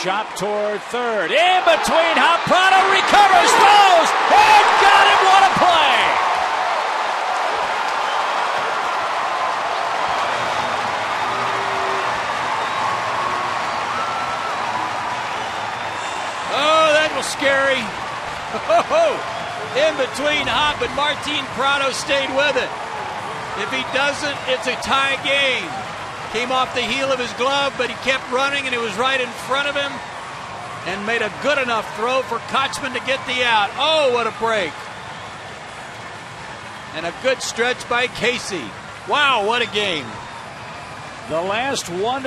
chop toward third. In between, Hop Prado recovers, throws, and got him. What a play! Oh, that was scary. Oh, in between Hop and Martin Prado stayed with it. If he doesn't, it's a tie game. Came off the heel of his glove, but he kept running and it was right in front of him and made a good enough throw for Kotchman to get the out. Oh, what a break. And a good stretch by Casey. Wow, what a game. The last one